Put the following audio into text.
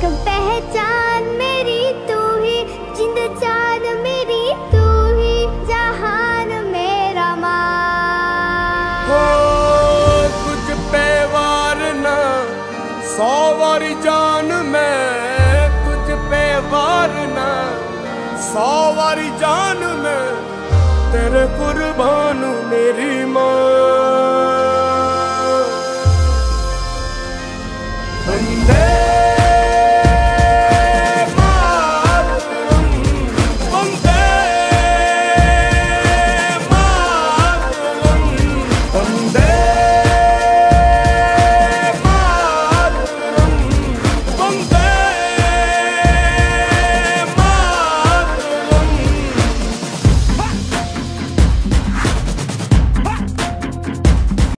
एक पहचान मेरी तू ही, जिंद जान मेरी तू ही, जहान मेरा माँ। हो, तुझ ना, सौ वारी जान मैं कुछ पे वार ना, सौ वारी जान मैं, तेरे कुर्बान